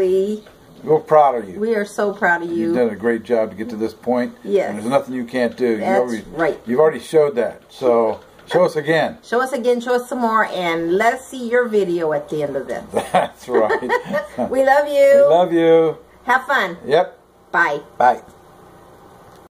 Lee. We're proud of you. We are so proud of you. You've done a great job to get to this point. Yes. And there's nothing you can't do. That's you already, right. You've already showed that. So show us again. Show us again, show us some more, and let us see your video at the end of this. That's right. we love you. we love you. Have fun. Yep. Bye. Bye.